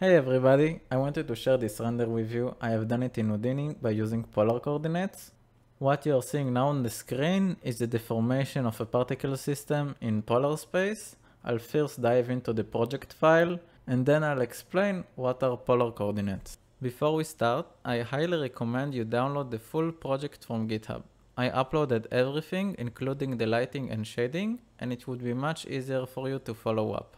Hey everybody, I wanted to share this render with you. I have done it in Houdini by using polar coordinates. What you are seeing now on the screen is the deformation of a particle system in polar space. I'll first dive into the project file and then I'll explain what are polar coordinates. Before we start, I highly recommend you download the full project from GitHub. I uploaded everything including the lighting and shading and it would be much easier for you to follow up.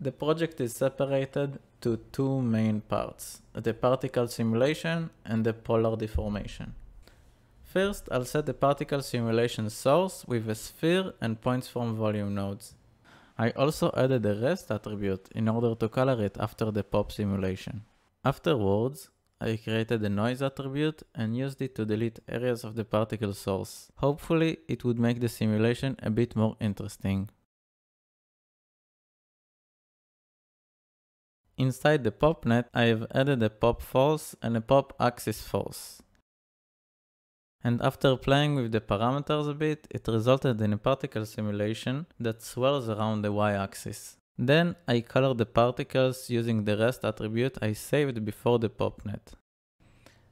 The project is separated to two main parts, the particle simulation and the polar deformation. First, I'll set the particle simulation source with a sphere and points from volume nodes. I also added the rest attribute in order to color it after the pop simulation. Afterwards, I created a noise attribute and used it to delete areas of the particle source. Hopefully, it would make the simulation a bit more interesting. Inside the pop net, I have added a pop force and a pop axis force. And after playing with the parameters a bit, it resulted in a particle simulation that swirls around the y-axis. Then I color the particles using the rest attribute I saved before the popnet.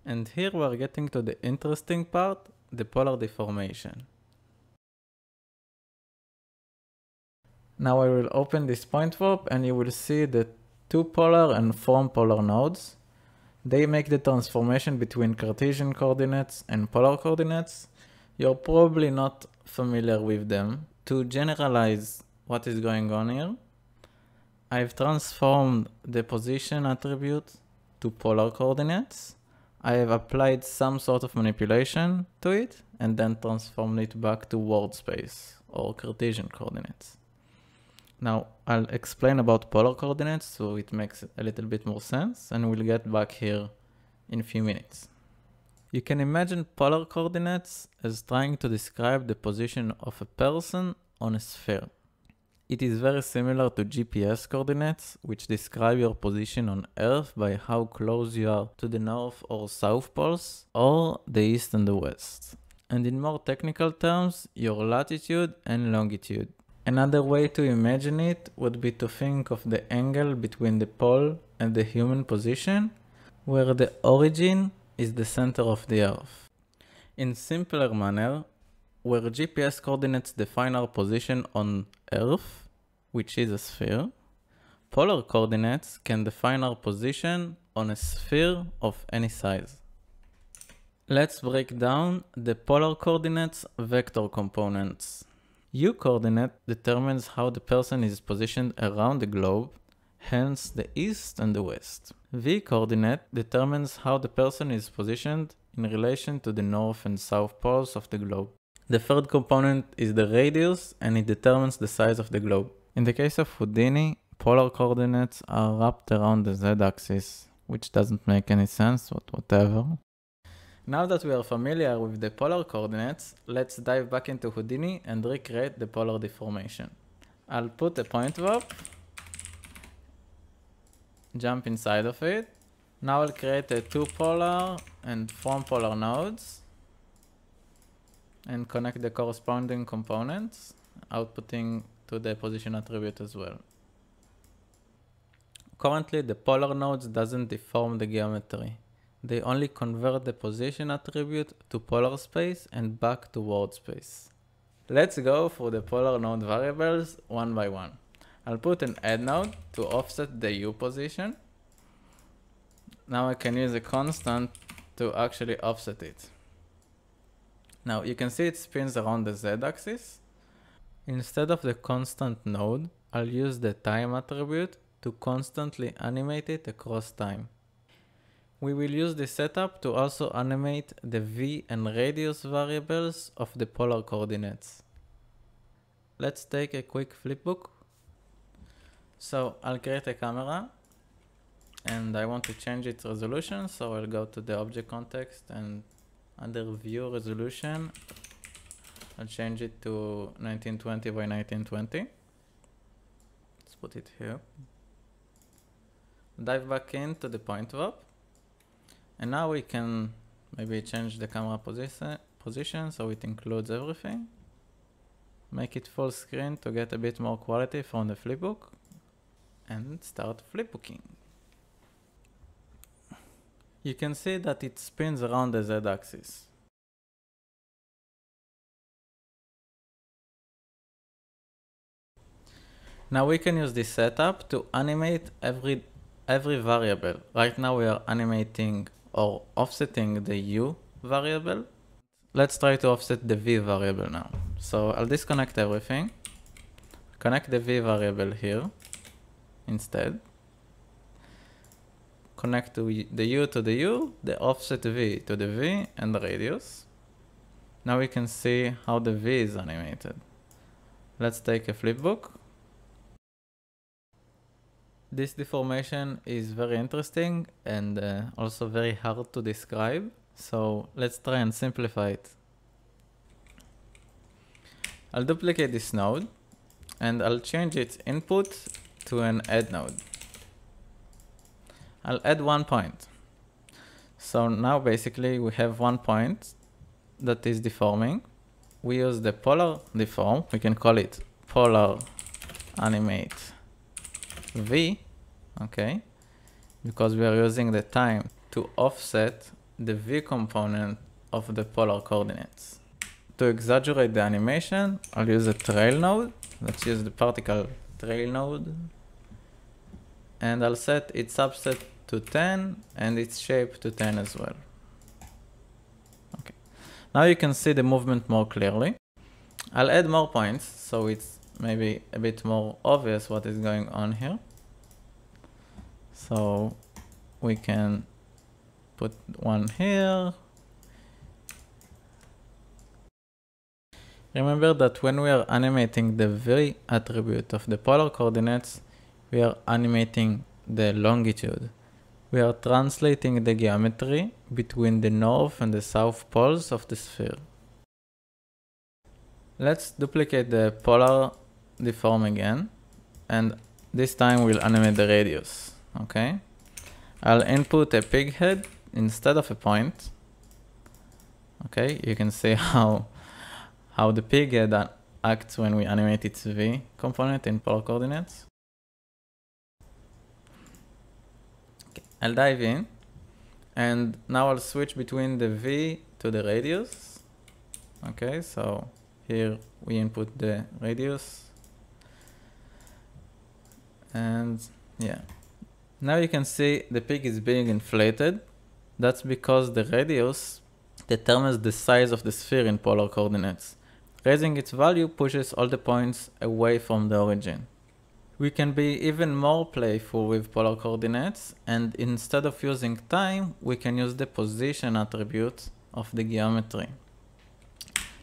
And here we are getting to the interesting part, the polar deformation. Now I will open this point warp and you will see the to polar and from polar nodes. They make the transformation between Cartesian coordinates and polar coordinates. You're probably not familiar with them. To generalize what is going on here, I've transformed the position attribute to polar coordinates. I have applied some sort of manipulation to it and then transformed it back to world space or Cartesian coordinates. Now I'll explain about polar coordinates so it makes a little bit more sense and we'll get back here in a few minutes. You can imagine polar coordinates as trying to describe the position of a person on a sphere. It is very similar to GPS coordinates, which describe your position on Earth by how close you are to the north or south poles, or the east and the west. And in more technical terms, your latitude and longitude. Another way to imagine it would be to think of the angle between the pole and the human position, where the origin is the center of the Earth. In simpler manner, where GPS coordinates define our position on Earth, which is a sphere, polar coordinates can define our position on a sphere of any size. Let's break down the polar coordinates vector components. U coordinate determines how the person is positioned around the globe, hence the east and the west. V coordinate determines how the person is positioned in relation to the north and south poles of the globe. The third component is the radius and it determines the size of the globe. In the case of Houdini, polar coordinates are wrapped around the z-axis, which doesn't make any sense, but whatever. Now that we are familiar with the polar coordinates, let's dive back into Houdini and recreate the polar deformation. I'll put a point warp, jump inside of it. Now I'll create a to polar and from polar nodes and connect the corresponding components, outputting to the position attribute as well. Currently, the polar nodes doesn't deform the geometry. They only convert the position attribute to polar space and back to world space. Let's go for the polar node variables one by one. I'll put an add node to offset the U position. Now I can use a constant to actually offset it. Now you can see it spins around the Z axis Instead of the constant node, I'll use the time attribute to constantly animate it across time. We will use the setup to also animate the v and radius variables of the polar coordinates. Let's take a quick flipbook. So I'll create a camera and I want to change its resolution. So I'll go to the object context and under view resolution, I'll change it to 1920 by 1920. Let's put it here. Dive back into the point warp. And now we can maybe change the camera position, position so it includes everything. Make it full screen to get a bit more quality from the flipbook. And start flipbooking. you can see that it spins around the z-axis. Now we can use this setup to animate every every variable. Right now we are animating or offsetting the u variable. Let's try to offset the v variable now. So I'll disconnect everything, connect the v variable here instead, connect the u to the u, the offset v to the v, and the radius. Now we can see how the v is animated. Let's take a flipbook this deformation is very interesting and uh, also very hard to describe. So let's try and simplify it. I'll duplicate this node and I'll change its input to an add node. I'll add one point. So now basically we have one point that is deforming. We use the polar deform, we can call it polar animate v, okay, because we are using the time to offset the v component of the polar coordinates. To exaggerate the animation, I'll use a trail node. Let's use the particle trail node. And I'll set its subset to 10 and its shape to 10 as well. Okay. Now you can see the movement more clearly. I'll add more points so it's maybe a bit more obvious what is going on here. So we can put one here. Remember that when we are animating the v attribute of the polar coordinates, we are animating the longitude. We are translating the geometry between the north and the south poles of the sphere. Let's duplicate the polar deform again and this time we'll animate the radius okay? I'll input a pig head instead of a point okay? You can see how how the pig head acts when we animate its v component in polar coordinates. Okay, I'll dive in and now I'll switch between the v to the radius okay? So here we input the radius and yeah. Now you can see the pig is being inflated. That's because the radius determines the size of the sphere in polar coordinates. Raising its value pushes all the points away from the origin. We can be even more playful with polar coordinates and instead of using time, we can use the position attribute of the geometry.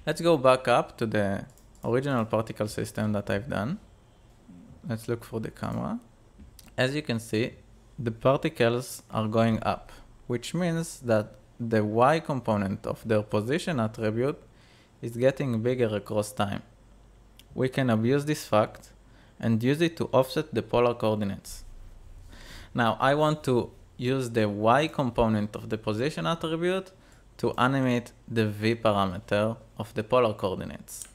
Let's go back up to the original particle system that I've done. Let's look for the camera. As you can see, the particles are going up, which means that the y component of their position attribute is getting bigger across time. We can abuse this fact and use it to offset the polar coordinates. Now I want to use the y component of the position attribute to animate the v parameter of the polar coordinates.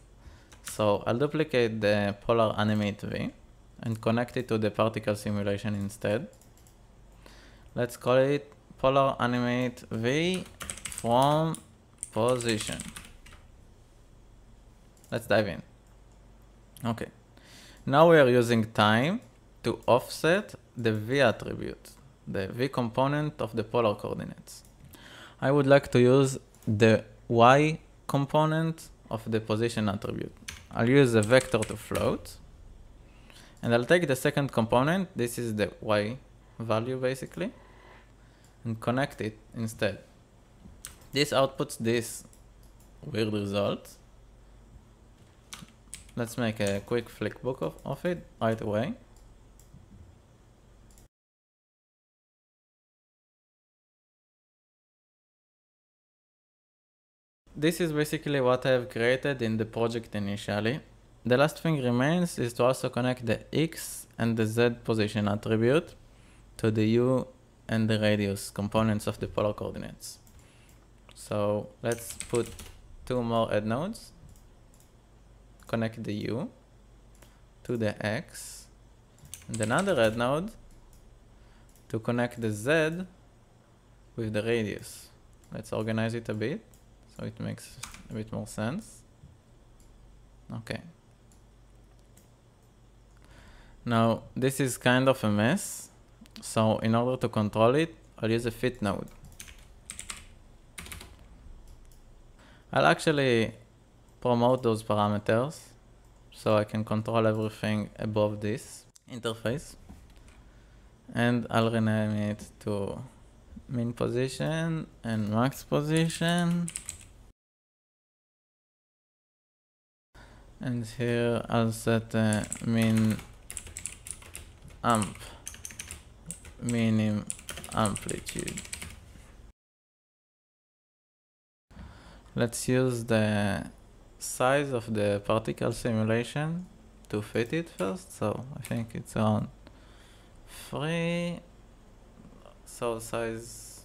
So I'll duplicate the polar animate v and connect it to the particle simulation instead. Let's call it polar animate v from position. Let's dive in. Okay. Now we are using time to offset the v attribute, the v component of the polar coordinates. I would like to use the y component of the position attribute. I'll use a vector to float and I'll take the second component, this is the y value basically, and connect it instead. This outputs this weird result. Let's make a quick flipbook of, of it right away. This is basically what I have created in the project initially. The last thing remains is to also connect the x and the z position attribute to the u and the radius components of the polar coordinates. So let's put two more add nodes, connect the u to the x, and another add node to connect the z with the radius. Let's organize it a bit so it makes a bit more sense. Okay. Now this is kind of a mess. So in order to control it, I'll use a fit node. I'll actually promote those parameters so I can control everything above this interface. And I'll rename it to min position and max position. And here I'll set uh, min amp minim amplitude. Let's use the size of the particle simulation to fit it first. So I think it's on 3. So size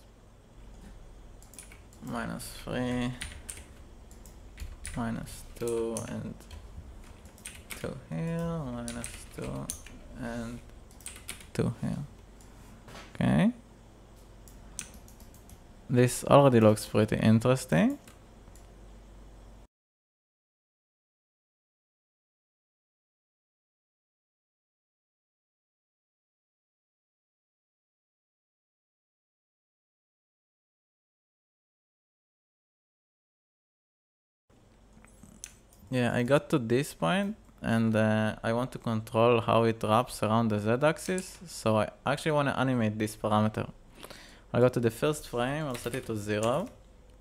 minus 3 minus 2 and 2 here minus 2 and 2 here. Okay. This already looks pretty interesting. Yeah, I got to this point and uh, I want to control how it wraps around the z-axis. So I actually want to animate this parameter. I'll go to the first frame, I'll set it to zero.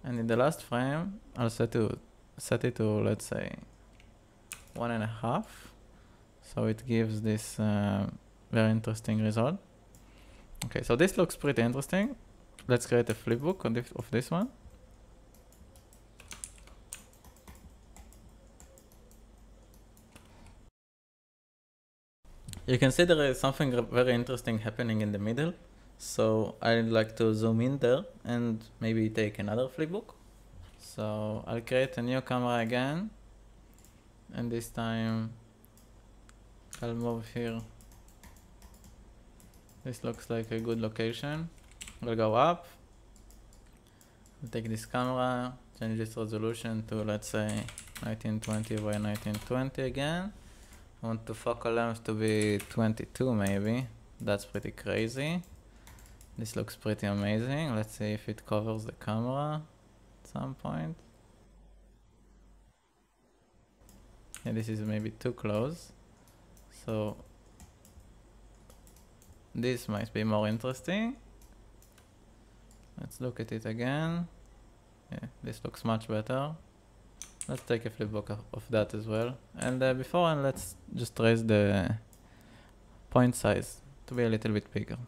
And in the last frame, I'll set to set it to, let's say, one and a half. So it gives this uh, very interesting result. Okay, so this looks pretty interesting. Let's create a flipbook of this one. You can see there is something very interesting happening in the middle. So I'd like to zoom in there and maybe take another flipbook. So I'll create a new camera again. And this time I'll move here. This looks like a good location. We'll go up. I'll take this camera, change this resolution to let's say 1920 by 1920 again. Want the focal length to be 22 maybe. That's pretty crazy. This looks pretty amazing. Let's see if it covers the camera at some point. Yeah, this is maybe too close. So this might be more interesting. Let's look at it again. Yeah, this looks much better. Let's take a flipbook of, of that as well. And uh, before, and let's just raise the point size to be a little bit bigger.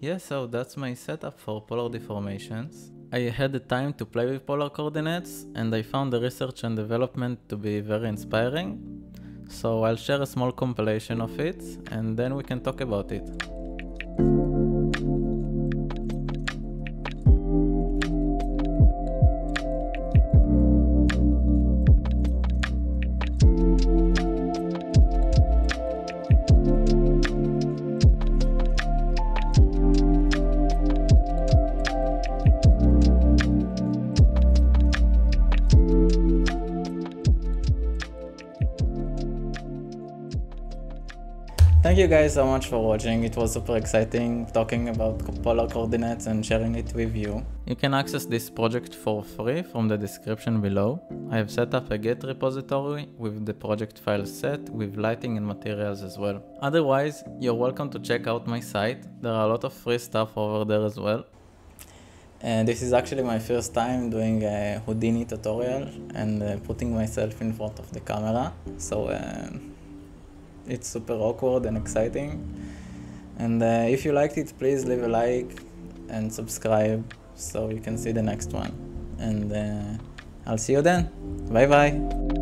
Yeah, so that's my setup for polar deformations. I had the time to play with polar coordinates and I found the research and development to be very inspiring. So I'll share a small compilation of it and then we can talk about it. Thank you guys so much for watching. It was super exciting talking about polar coordinates and sharing it with you. You can access this project for free from the description below. I have set up a Git repository with the project file set with lighting and materials as well. Otherwise, you're welcome to check out my site. There are a lot of free stuff over there as well. And this is actually my first time doing a Houdini tutorial and uh, putting myself in front of the camera. So uh, it's super awkward and exciting. And uh, if you liked it, please leave a like and subscribe so you can see the next one. And uh, I'll see you then. Bye bye.